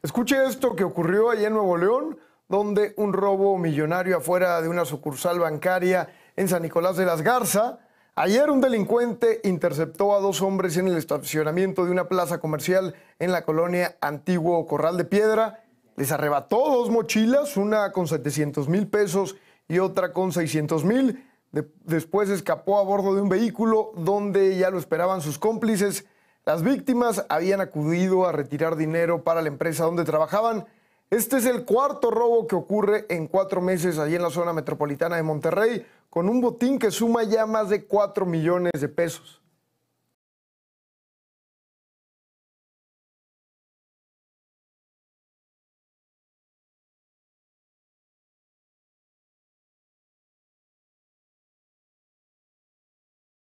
Escuche esto que ocurrió allá en Nuevo León, donde un robo millonario afuera de una sucursal bancaria en San Nicolás de las Garza. Ayer un delincuente interceptó a dos hombres en el estacionamiento de una plaza comercial en la colonia Antiguo Corral de Piedra. Les arrebató dos mochilas, una con 700 mil pesos y otra con 600 mil. después escapó a bordo de un vehículo donde ya lo esperaban sus cómplices. Las víctimas habían acudido a retirar dinero para la empresa donde trabajaban. Este es el cuarto robo que ocurre en cuatro meses allí en la zona metropolitana de Monterrey, con un botín que suma ya más de 4 millones de pesos.